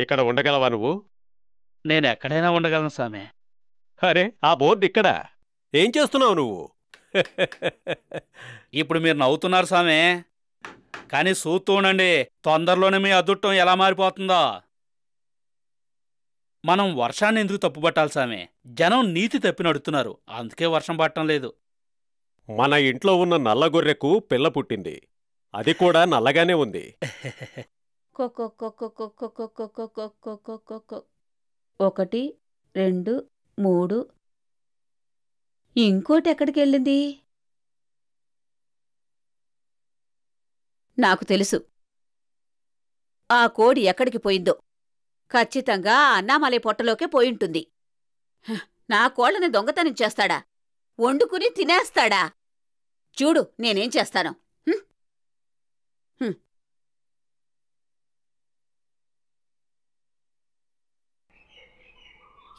ఇక్కడ ఉండగలవా నువ్వు? నేను ఎక్కడైనా ఉండగలను స్వామి. అరే ఆ బోర్డు ఇక్కడ. ఏం చేస్తున్నావు నువ్వు? ఇప్పుడు మీరు నవ్వుతున్నారు స్వామి. కానీ చూస్తూ ఉండండి తొందరలోనే మీ అదృష్టం ఎలా మారిపోతుందో. మనం వర్షాన్ని ఎందుకు తప్పుపట్టాలి స్వామి? జనం నీతి తప్పి నడుతున్నారు అందుకే వర్షం పట్టడం లేదు. మన ఇంట్లో ఉన్న నల్ల గొర్రెకు పిల్ల పుట్టింది. అది కూడా నల్లగానే ఉంది. ఒకటి రెండు మూడు. ఇంకోటి ఎక్కడికి వెళ్ళింది? నాకు తెలుసు. ఆ కోడి ఎక్కడికి పోయిందో. ఖచ్చితంగా అన్నామలై పొట్టలోకే పోయింటుంది. నా కోళ్ళని దొంగతనం చేస్తాడా? వండుకుని తినేస్తాడా? చూడు నేనేం చేస్తాను.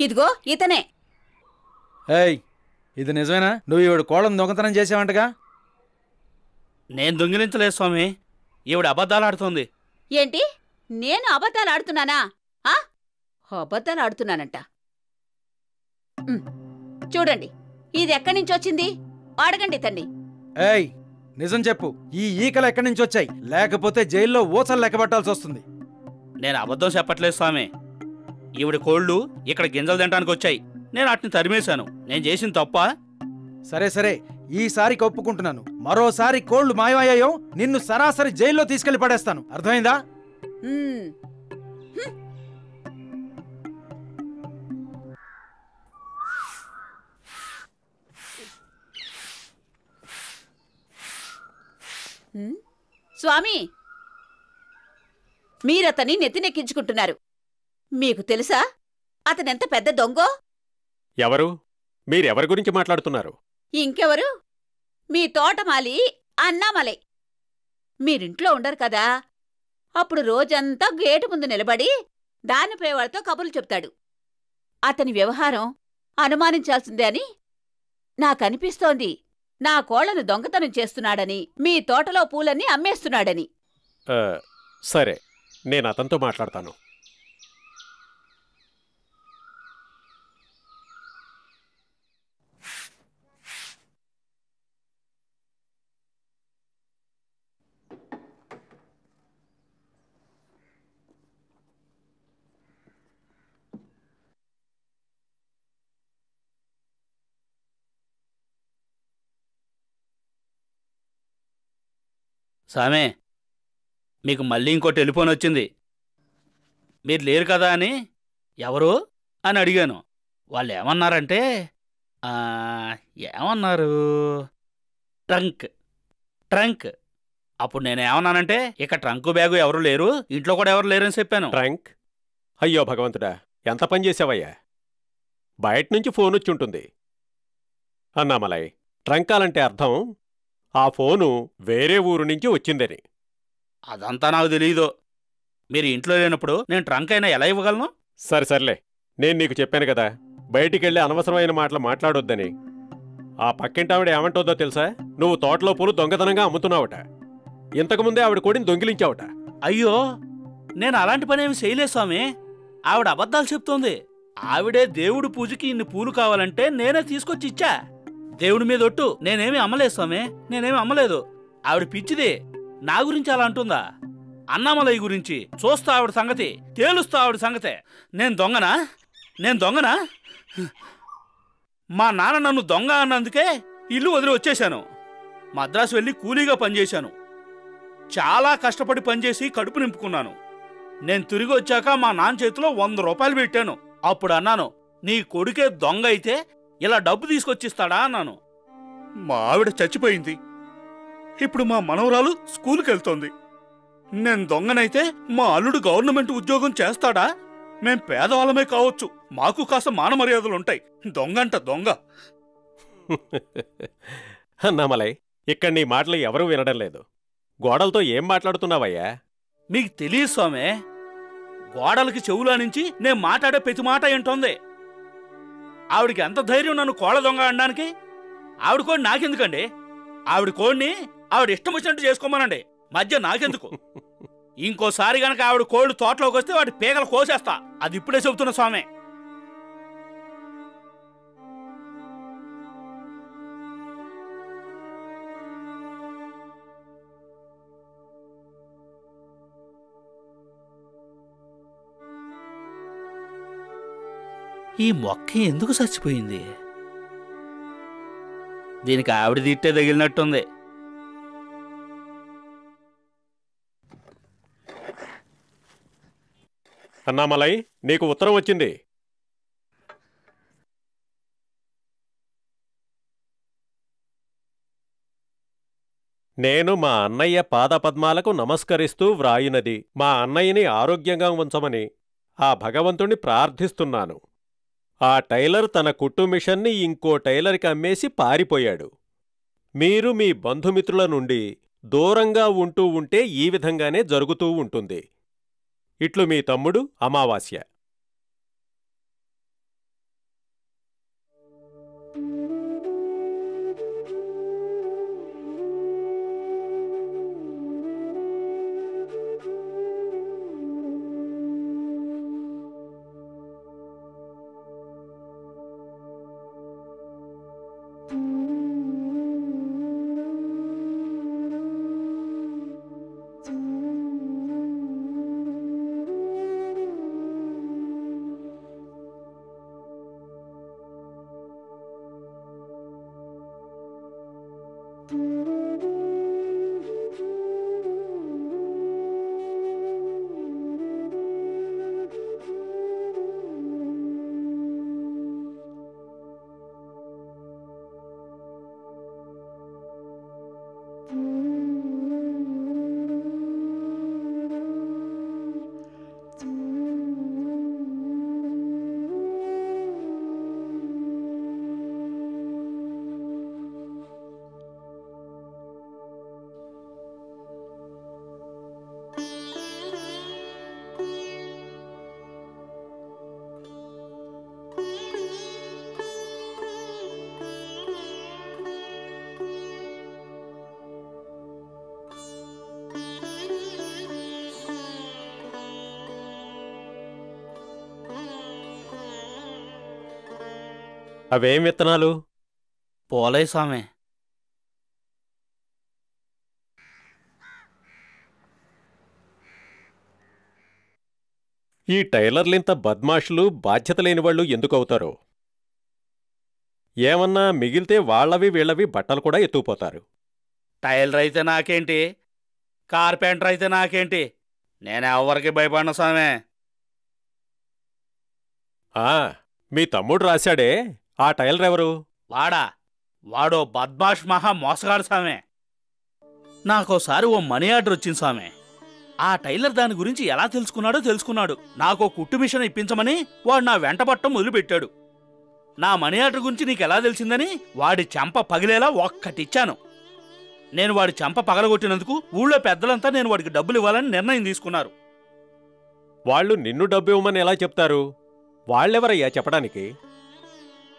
ఇదిగో ఇతనే. ఏయ్ ఇది నిజమేనా? నువ్వు ఈవిడ కోళ్ళను దొంగతనం చేసావంటగా? నేను దొంగిలించలేదు స్వామి. ఈవిడ అబద్ధాలు ఆడుతోంది. ఏంటి? నేను అబద్ధాలు ఆడుతున్నానా? ఆ? అబద్ధాలు ఆడుతున్నానంట. ఉమ్, చూడండి. ఇది ఎక్కడి నుంచి వచ్చింది? అడగండి తండ్రి ఏయ్ నిజం చెప్పు. ఈ ఈకలు ఎక్కడి నుంచి వచ్చాయి? లేకపోతే జైల్లో ఊసలు లెక్కబట్టాల్సి వస్తుంది. నేను అబద్ధం చెప్పట్లేదు స్వామి. ఈవిడ కోళ్ళు ఇక్కడ గింజలు తినడానికి వచ్చాయి. నేను వాటిని తరిమేశాను. నేను చేసిన తప్ప? సరే సరే. ఈసారికి ఒప్పుకుంటున్నాను మరోసారి కోళ్ళు మాయమయ్యాయో నిన్ను సరాసరి జైల్లో తీసుకెళ్ళి పడేస్తాను. అర్థమైందా? స్వామి మీరతని నెత్తినెక్కించుకుంటున్నారు. మీకు తెలుసా? అతనెంత పెద్ద దొంగో? ఎవరు? మీరెవరి గురించి మాట్లాడుతున్నారు? ఇంకెవరు? మీ తోటమాలి అన్నామలై. మీరింట్లో ఉండరు కదా? అప్పుడు రోజంతా గేటు ముందు నిలబడి దానిపై వాళ్ళతో కబుర్లు చెప్తాడు. అతని వ్యవహారం అనుమానించాల్సిందే అని నాకనిపిస్తోంది. నా కోళ్ళను దొంగతనం చేస్తున్నాడని మీ తోటలో పూలన్నీ అమ్మేస్తున్నాడని. సరే. నేను అతనితో మాట్లాడతాను. సామే మీకు మళ్ళీ ఇంకో టెలిఫోన్ వచ్చింది. మీరు లేరు కదా అని ఎవరు అని అడిగాను. వాళ్ళు ఏమన్నారంటే ఏమన్నారు? Trunk trunk. అప్పుడు నేను ఏమన్నానంటే ఇక ట్రంక్ బ్యాగు ఎవరు లేరు ఇంట్లో కూడా ఎవరు లేరని చెప్పాను. ట్రంక్? అయ్యో భగవంతుడా ఎంత పని చేసావయ్యా? బయట నుంచి ఫోన్ వచ్చి ఉంటుంది. అన్నామలై ట్రంకాలంటే అర్థం ఆ ఫోను వేరే ఊరు నుంచి వచ్చిందని. అదంతా నాకు తెలియదు మీరు ఇంట్లో లేనప్పుడు నేను ట్రంక్ అయినా ఎలా ఇవ్వగలను? సరే సర్లే. నేను నీకు చెప్పాను కదా బయటికెళ్ళి అనవసరమైన మాటలు మాట్లాడొద్దని. ఆ పక్కింటి ఆవిడ ఏమంటుందో తెలుసా? నువ్వు తోటలో పూలు దొంగతనంగా అమ్ముతున్నావట. ఇంతకుముందే ఆవిడ కొడిని దొంగిలించావట. అయ్యో నేను అలాంటి పని ఏమి చేయలేదు స్వామి. ఆవిడ అబద్ధాలు చెప్తోంది. ఆవిడే దేవుడి పూజకి ఇన్ని పూలు కావాలంటే నేనే తీసుకొచ్చి ఇచ్చా. దేవుడి మీద ఒట్టు. నేనేమి అమ్మలేదు స్వామి. నేనేమి అమ్మలేదు. ఆవిడ పిచ్చిది. నా గురించి అలా అంటుందా? అన్నామలయ్య గురించి. చూస్తా ఆవిడ సంగతి. తేలుస్తా ఆవిడ సంగతే. నేను దొంగనా? నేను దొంగనా? మా నాన్న నన్ను దొంగ అన్నందుకే ఇల్లు వదిలి వచ్చేశాను. మద్రాసు వెళ్ళి కూలీగా పనిచేశాను. చాలా కష్టపడి పనిచేసి కడుపు నింపుకున్నాను. నేను తిరిగి వచ్చాక మా నాన్న చేతిలో వంద రూపాయలు పెట్టాను. అప్పుడు అన్నాను నీ కొడుకే దొంగ అయితే ఇలా డబ్బు తీసుకొచ్చిస్తాడా అన్నాను. మా ఆవిడ చచ్చిపోయింది. ఇప్పుడు మా మనవరాలు స్కూల్కి వెళ్తోంది నేను దొంగనైతే మా అల్లుడు గవర్నమెంట్ ఉద్యోగం చేస్తాడా? మేం పేదవాళ్ళమే కావచ్చు. మాకు కాస్త మాన మర్యాదలుంటాయి దొంగంట దొంగ. అన్నామలై ఇక్కడ నీ మాటలు ఎవరూ వినడం లేదు. గోడలతో ఏం మాట్లాడుతున్నావయ్యా? మీకు తెలియదు స్వామి గోడలకి చెవులా నుంచి నేను మాట్లాడే ప్రతి మాట ఏంటోంది? ఆవిడికి ఎంత ధైర్యం నన్ను కోళ్ళ దొంగ అనడానికి? ఆవిడ కోడి నాకెందుకండి? ఆవిడ కోడిని ఆవిడ ఇష్టం వచ్చినట్టు చేసుకోమనండి. మధ్య నాకెందుకు? ఇంకోసారి గనక ఆవిడ కోళ్ళు తోటలోకి వస్తే వాటి పీకలు కోసేస్తా. అది ఇప్పుడే చెబుతున్నా స్వామి. ఈ మొక్క ఎందుకు చచ్చిపోయింది? దీనికి ఆవిడ తిట్టే తగిలినట్టుంది. అన్నామలై నీకు ఉత్తరం వచ్చింది. నేను మా అన్నయ్య పాదపద్మాలకు నమస్కరిస్తూ వ్రాయునది మా అన్నయ్యని ఆరోగ్యంగా ఉంచమని ఆ భగవంతుణ్ణి ప్రార్థిస్తున్నాను. ఆ టైలర్ తన కుట్టు మిషన్ని ఇంకో టైలర్కి అమ్మేసి పారిపోయాడు. మీరు మీ బంధుమిత్రుల నుండి దూరంగా ఉంటూ ఉంటే ఈ విధంగానే జరుగుతూ ఉంటుంది. ఇట్లు మీ తమ్ముడు అమావాస్య. అవేం విత్తనాలు? పోలే స్వామి. ఈ టైలర్లింత బద్మాషులు బాధ్యత లేని వాళ్ళు ఎందుకవుతారో? ఏమన్నా మిగిలితే వాళ్ళవి వీళ్ళవి బట్టలు కూడా ఎత్తుకుపోతారు. టైలర్ అయితే నాకేంటి? కార్పెంటర్ అయితే నాకేంటి? నేను ఎవరికి భయపడిన స్వామి. ఆ మీ తమ్ముడు రాశాడే? ఆ టైలర్ ఎవరు? వాడా. వాడో బద్మాష్ మహా మోసగాడు స్వామి నాకోసారి ఓ మనీ ఆర్డర్ వచ్చింది స్వామి ఆ టైలర్ దాని గురించి ఎలా తెలుసుకున్నాడో తెలుసుకున్నాడు. నాకో కుట్టు మిషన్ ఇప్పించమని వాడు నా వెంట పట్టం మొదలుపెట్టాడు. నా మనీ ఆర్డర్ గురించి నీకు ఎలా తెలిసిందని వాడి చెంప పగిలేలా ఒక్కటిచ్చాను. నేను వాడి చెంప పగలగొట్టినందుకు ఊళ్ళో పెద్దలంతా నేను వాడికి డబ్బులు ఇవ్వాలని నిర్ణయం తీసుకున్నారు. వాళ్ళు నిన్ను డబ్బు ఇవ్వమని ఎలా చెప్తారు? వాళ్ళెవరయ్యా చెప్పడానికి?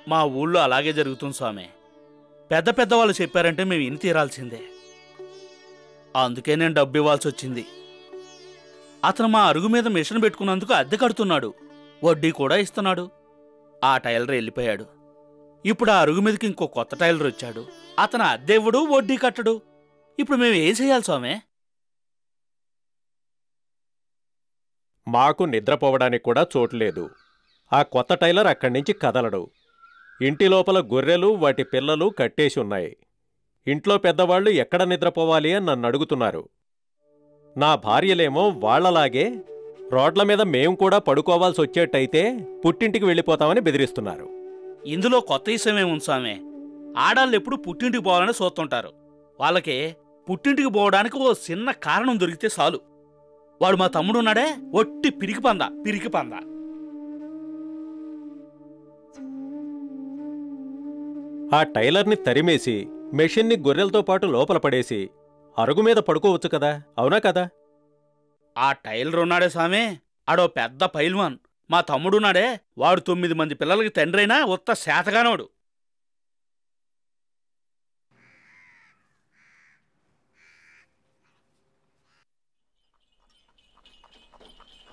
మా ఊళ్ళో అలాగే జరుగుతుంది స్వామి. పెద్ద పెద్ద వాళ్ళు చెప్పారంటే మేము ఇని తీరాల్సిందే. అందుకే నేను డబ్బు ఇవ్వాల్సి వచ్చింది. అతను మా అరుగు మీద మిషన్ పెట్టుకున్నందుకు అద్దె కడుతున్నాడు. వడ్డీ కూడా ఇస్తున్నాడు. ఆ టైలర్ వెళ్ళిపోయాడు. ఇప్పుడు ఆ అరుగు మీదకి ఇంకో కొత్త టైలర్ వచ్చాడు. అతను అద్దె ఇవ్వడు వడ్డీ కట్టడు. ఇప్పుడు మేము ఏం చేయాలి స్వామి? మాకు నిద్రపోవడానికి కూడా చోటు లేదు. ఆ కొత్త టైలర్ అక్కడి నుంచి కదలడు. ఇంటి లోపల గొర్రెలు వాటి పిల్లలు కట్టేసి ఉన్నాయి. ఇంట్లో పెద్దవాళ్ళు ఎక్కడ నిద్రపోవాలి అని నన్ను అడుగుతున్నారు. నా భార్యలేమో వాళ్ళలాగే రోడ్ల మీద మేం కూడా పడుకోవాల్సి వచ్చేట్టయితే పుట్టింటికి వెళ్ళిపోతామని బెదిరిస్తున్నారు. ఇందులో కొత్త విషయం ఏముంది స్వామి? ఆడాళ్ళు ఎప్పుడు పుట్టింటికి పోవాలని చూస్తుంటారు. వాళ్ళకి పుట్టింటికి పోవడానికి ఓ చిన్న కారణం దొరికితే చాలు. వాడు మా తమ్ముడు ఉన్నాడే ఒట్టి పిరికి పంద పిరికి పంద. ఆ టైలర్ని తరిమేసి మెషిన్ని గొర్రెలతో పాటు లోపల పడేసి అరుగు మీద పడుకోవచ్చు కదా అవునా కదా? ఆ టైలర్ ఉన్నాడే సామే ఆడో పెద్ద పైల్వాన్. మా తమ్ముడున్నాడే వాడు తొమ్మిది మంది పిల్లలకి తండ్రైనా ఉత్త శాతగానోడు.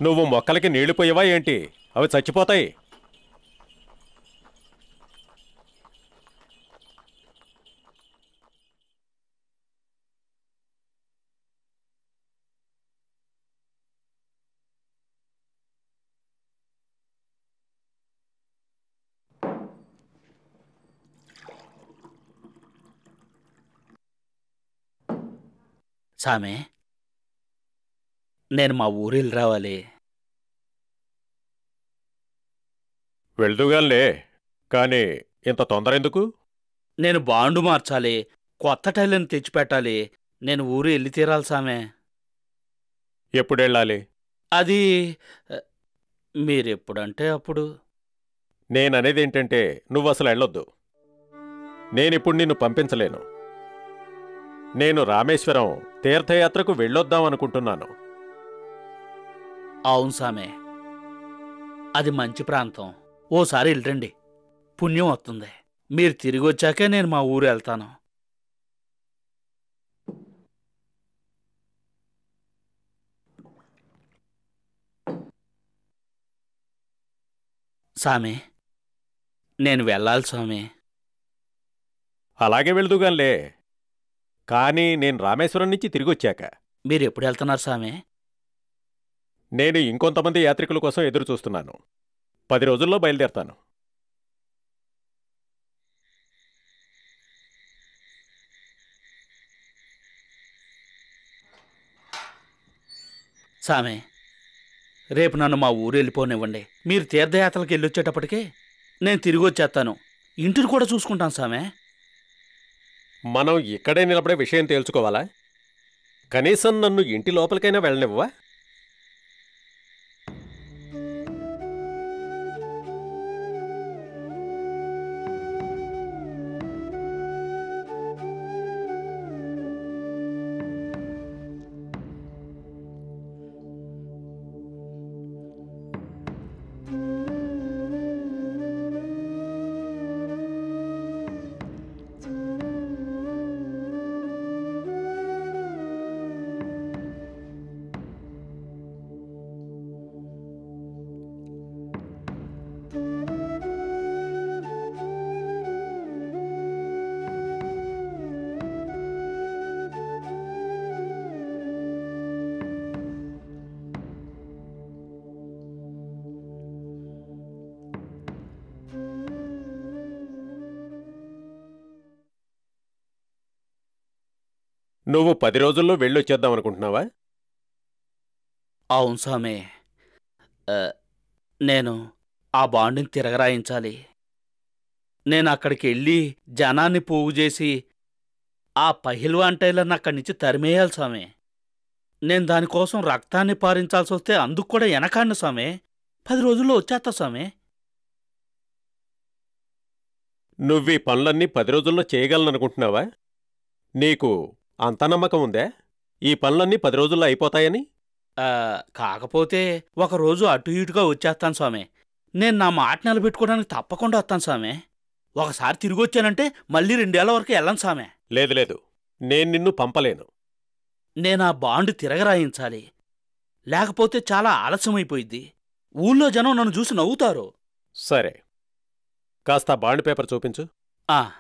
నువ్వు మొక్కలకి నీళ్ళు పోయవా ఏంటి? అవి చచ్చిపోతాయి. సామే నేను మా ఊరిల్ రావాలి. వెళ్దుగాలే కానీ ఇంత తొందర ఎందుకు? నేను బాండు మార్చాలి కొత్త టైలర్ని తెచ్చిపెట్టాలి నేను ఊరు వెళ్ళి తీరాలి సామే. ఎప్పుడెళ్ళాలి? అది ఆ, మీరెప్పుడంటే అప్పుడు. నేననేది ఏంటంటే నువ్వు అసలు వెళ్ళొద్దు నేనిప్పుడు నిన్ను పంపించలేను. నేను రామేశ్వరం తీర్థయాత్రకు వెళ్ళొద్దాం అనుకుంటున్నాను. అవును సామే. అది మంచి ప్రాంతం. ఓసారి వెళ్ళండి. పుణ్యం వస్తుంది. మీరు తిరిగి వచ్చాకే నేను మా ఊరు వెళ్తాను. సామి నేను వెళ్ళాలి స్వామి అలాగే వెళ్దుగాలే కానీ నేను రామేశ్వరం నుంచి తిరిగొచ్చాక. మీరు ఎప్పుడు వెళ్తున్నారు సామి నేను ఇంకొంతమంది యాత్రికుల కోసం ఎదురు చూస్తున్నాను పది రోజుల్లో బయలుదేరతాను. సామే రేపు నన్ను మా ఊరు వెళ్ళిపోనివ్వండి మీరు తీర్థయాత్రలకు వెళ్ళొచ్చేటప్పటికే నేను తిరిగి వచ్చేస్తాను ఇంటిని కూడా చూసుకుంటాను సామే మనం ఇక్కడే నిలబడే విషయం తేల్చుకోవాలా? కనీసం నన్ను ఇంటి లోపలికైనా వెళ్ళనివ్వవా? నువ్వు పది రోజుల్లో వెళ్ళొచ్చేద్దాం అనుకుంటున్నావా? అవును స్వామి. నేను ఆ బాండుని తిరగరాయించాలి. నేను అక్కడికి వెళ్ళి జనాన్ని పోగు చేసి ఆ పహిల్వాన్ టైలర్ని అక్కడి నుంచి తరిమేయాలి స్వామి. నేను దానికోసం రక్తాన్ని పారించాల్సి వస్తే అందుకు కూడా వెనకాడిన స్వామి. పది రోజుల్లో వచ్చేస్తా స్వామి. నువ్వీ పనులన్నీ పది రోజుల్లో చేయగలననుకుంటున్నావా? నీకు అంత నమ్మకం ఉందే? ఈ పనులన్నీ పది రోజుల్లో అయిపోతాయని? ఆ, కాకపోతే ఒకరోజు అటు ఇటుగా వచ్చేస్తాను స్వామి. నేను నా మాట నిలబెట్టుకోవడానికి తప్పకుండా వస్తాను స్వామి. ఒకసారి తిరిగి వచ్చానంటే మళ్ళీ రెండేళ్ళ వరకు వెళ్ళను స్వామి. లేదు లేదు. నేను నిన్ను పంపలేను. నేను ఆ బాండు తిరగరాయించాలి. లేకపోతే చాలా ఆలస్యమైపోయిద్ది. ఊళ్ళో జనం నన్ను చూసి నవ్వుతారు. సరే. కాస్త బాండ్ పేపర్ చూపించు. ఆ.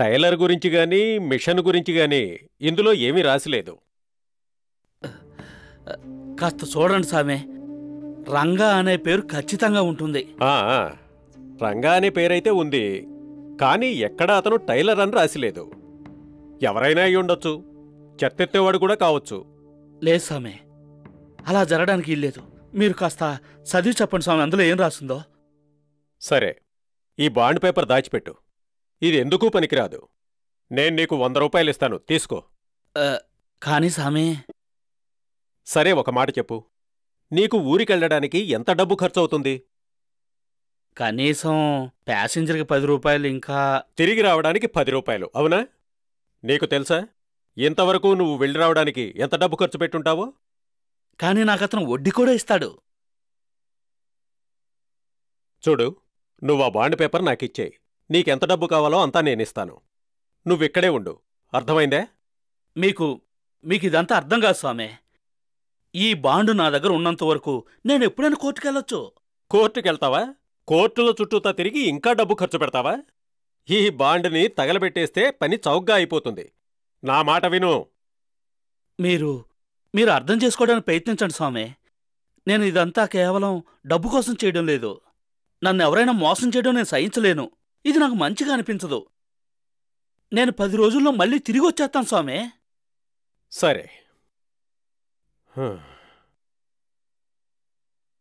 టైలర్ గురించి గాని మిషన్ గురించి గాని ఇందులో ఏమీ రాసిలేదు. కాస్త చూడండి సామే. రంగా అనే పేరు ఖచ్చితంగా ఉంటుంది. రంగా అనే పేరైతే ఉంది. కానీ ఎక్కడ అతను టైలర్ అని రాసిలేదు. ఎవరైనా అయి ఉండొచ్చు. చెత్తెత్తేవాడు కూడా కావచ్చు. లేదు సామే. అలా జరగడానికి ఇల్లేదు మీరు కాస్త చదివి చెప్పండి స్వామి అందులో ఏం రాసిందో. సరే. ఈ బాండ్ పేపర్ దాచిపెట్టు. ఇది ఎందుకు పనికిరాదు. నేను నీకు వంద రూపాయలు ఇస్తాను. తీసుకో. కానీ సామే. సరే ఒక మాట చెప్పు. నీకు ఊరికెళ్ళడానికి ఎంత డబ్బు ఖర్చవుతుంది? కనీసం ప్యాసింజర్కి పది రూపాయలు ఇంకా. తిరిగి రావడానికి పది రూపాయలు అవునా? నీకు తెలుసా? ఇంతవరకు నువ్వు వెళ్ళి రావడానికి ఎంత డబ్బు ఖర్చు పెట్టుంటావో? కానీ నాకు అతను వడ్డీ కూడా ఇస్తాడు. చూడు నువ్వు ఆ బాండ్ పేపర్ నాకిచ్చేయి. నీకెంత డబ్బు కావాలో అంతా నేనిస్తాను. నువ్విక్కడే ఉండు. అర్థమైందే? మీకు మీకు ఇదంతా అర్థం కాదు స్వామి. ఈ బాండు నా దగ్గర ఉన్నంత వరకు నేను ఎప్పుడైనా కోర్టుకెళ్ళొచ్చు. కోర్టుకెళ్తావా? కోర్టుల చుట్టూతా తిరిగి ఇంకా డబ్బు ఖర్చు పెడతావా? ఈ బాండ్ని తగలబెట్టేస్తే పని చౌకగా అయిపోతుంది. నా మాట విను. మీరు మీరు అర్థం చేసుకోవడానికి ప్రయత్నించండి స్వామి. నేను ఇదంతా కేవలం డబ్బు కోసం చేయడం లేదు. నన్ను ఎవరైనా మోసం చేయడం నేను సహించలేను. ఇది నాకు మంచిగా అనిపించదు. నేను పది రోజుల్లో మళ్ళీ తిరిగి వచ్చేస్తాను స్వామి. సరే.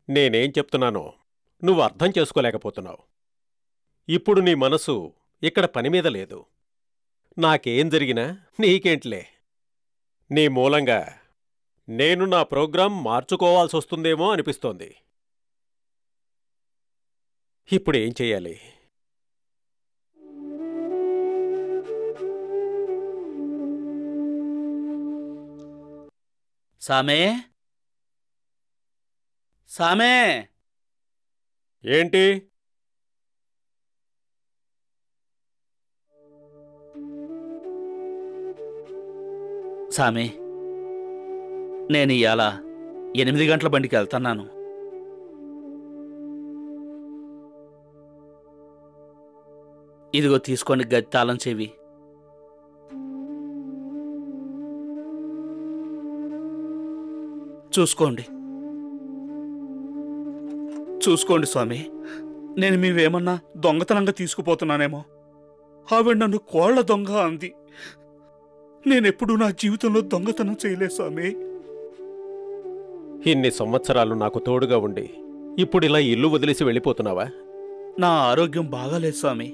నేనేం చెప్తున్నానో నువ్వు అర్థం చేసుకోలేకపోతున్నావు. ఇప్పుడు నీ మనసు ఇక్కడ పని మీద లేదు. నాకేం జరిగినా నీకేంట్లే. నీ మూలంగా నేను నా ప్రోగ్రాం మార్చుకోవాల్సొస్తుందేమో అనిపిస్తోంది. ఇప్పుడేం చెయ్యాలి? సామే? సామే? ఏంటి? సామే నేను ఇవాళ ఎనిమిది గంటల బండికి వెళ్తున్నాను. ఇదిగో తీసుకోండి గది తాళం చెవి. చూసుకోండి. చూసుకోండి స్వామి. నేను మీవేమన్నా దొంగతనంగా తీసుకుపోతున్నానేమో. ఆవిడ నన్ను కోళ్ళ దొంగ అంది. నేనెప్పుడూ నా జీవితంలో దొంగతనం చేయలే స్వామి. ఇన్ని సంవత్సరాలు నాకు తోడుగా ఉండి ఇప్పుడిలా ఇల్లు వదిలేసి వెళ్ళిపోతున్నావా? నా ఆరోగ్యం బాగాలేదు స్వామి.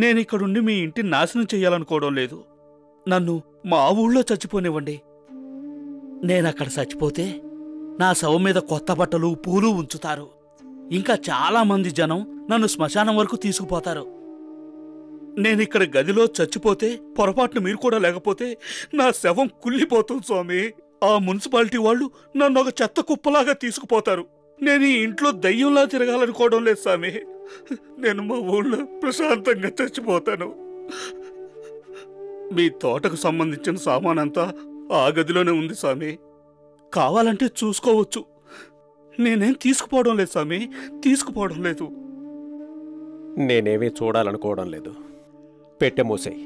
నేనిక్కడుండి మీ ఇంటిని నాశనం చెయ్యాలనుకోవడం లేదు. నన్ను మా ఊళ్ళో చచ్చిపోనివ్వండి. నేనక్కడ చచ్చిపోతే నా శవం మీద కొత్త బట్టలు పూలు ఉంచుతారు. ఇంకా చాలామంది జనం నన్ను శ్మశానం వరకు తీసుకుపోతారు. నేనిక్కడ గదిలో చచ్చిపోతే పొరపాటున మీరు కూడా లేకపోతే నా శవం కుళ్ళిపోతుంది స్వామి. ఆ మున్సిపాలిటీ వాళ్ళు నన్ను ఒక చెత్త కుప్పలాగా తీసుకుపోతారు. నేను ఈ ఇంట్లో దయ్యంలా తిరగాలనుకోవడం లేదు స్వామి. నేను మా ఊళ్ళో ప్రశాంతంగా చచ్చిపోతాను. మీ తోటకు సంబంధించిన సామానంతా ఆ గదిలోనే ఉంది స్వామి కావాలంటే చూసుకోవచ్చు. నేనేం తీసుకుపోవడం లేదు స్వామి తీసుకుపోవడం లేదు. నేనేమీ చూడాలనుకోవడం లేదు. పెట్టె మూసేయ్.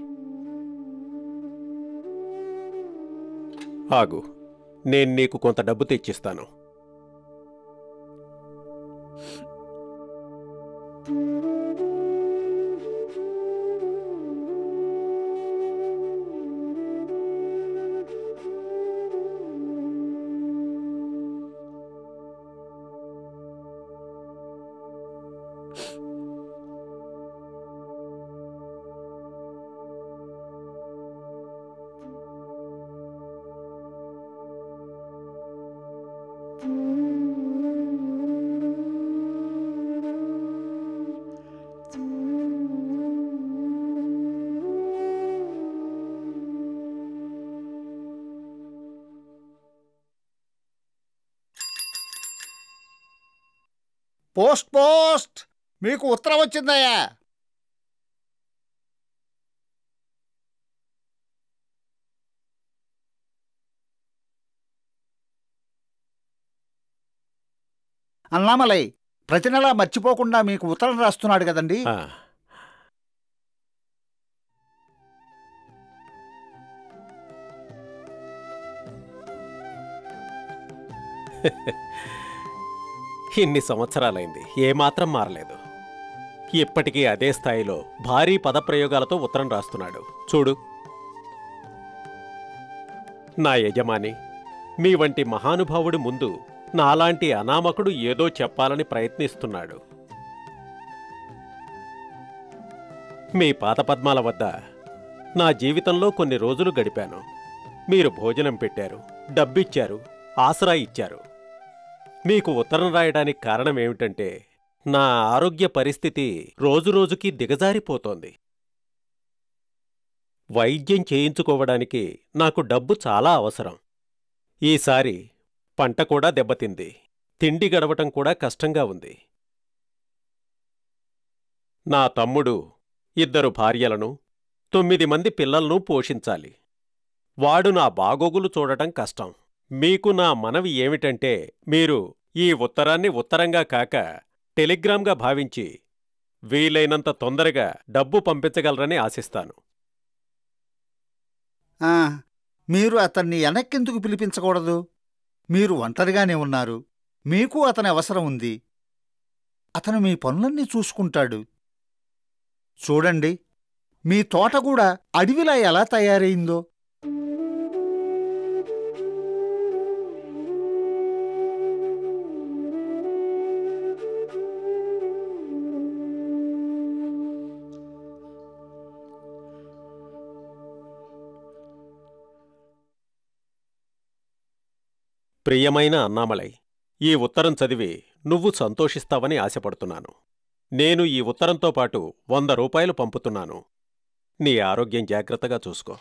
ఆగు. నేను నీకు కొంత డబ్బు తెచ్చిస్తాను. Post post. మీకు ఉత్తరం వచ్చిందయ్యా. అన్నామలై ప్రతి నెలా మర్చిపోకుండా మీకు ఉత్తరం రాస్తున్నాడు కదండి. ఆ, ఇన్ని సంవత్సరాలైంది ఏమాత్రం మారలేదు. ఇప్పటికీ అదే స్థాయిలో భారీ పదప్రయోగాలతో ఉత్తరం రాస్తున్నాడు. చూడు. నా యజమాని మీ వంటి మహానుభావుడు ముందు నాలాంటి అనామకుడు ఏదో చెప్పాలని ప్రయత్నిస్తున్నాడు. మీ పాదపద్మాల వద్ద నా జీవితంలో కొన్ని రోజులు గడిపాను. మీరు భోజనం పెట్టారు డబ్బిచ్చారు ఆసరా ఇచ్చారు. మీకు ఉత్తరం రాయడానికి కారణం ఏమిటంటే నా ఆరోగ్య పరిస్థితి రోజురోజుకి దిగజారిపోతోంది. వైద్యం చేయించుకోవడానికి నాకు డబ్బు చాలా అవసరం. ఈసారి పంట కూడా దెబ్బతింది. తిండి గడవటం కూడా కష్టంగా ఉంది. నా తమ్ముడు ఇద్దరు భార్యలను తొమ్మిది మంది పిల్లలను పోషించాలి. వాడు నా బాగోగులు చూడటం కష్టం. మీకు నా మనవి ఏమిటంటే మీరు ఈ ఉత్తరాన్ని ఉత్తరంగా కాక టెలిగ్రామ్గా భావించి వీలైనంత తొందరగా డబ్బు పంపించగలరని ఆశిస్తాను. ఆ, మీరు అతన్ని వెనక్కెందుకు పిలిపించకూడదు? మీరు ఒంటరిగానే ఉన్నారు. మీకు అతని అవసరం ఉంది. అతను మీ పనులన్నీ చూసుకుంటాడు. చూడండి మీ తోట కూడా అడవిలా ఎలా తయారైందో. ప్రియమైన అన్నామలై ఈ ఉత్తరం చదివి నువ్వు సంతోషిస్తావని ఆశపడుతున్నాను. నేను ఈ ఉత్తరంతో పాటు వంద రూపాయలు పంపుతున్నాను. నీ ఆరోగ్యం జాగ్రత్తగా చూసుకో.